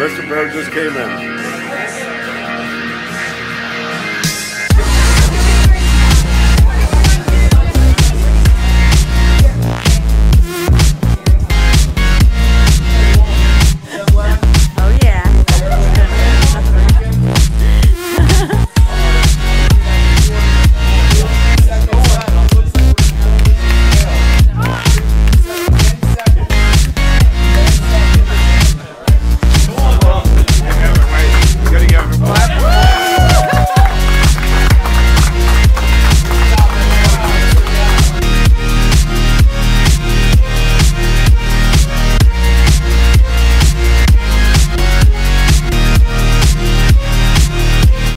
Mr. Bear just came out.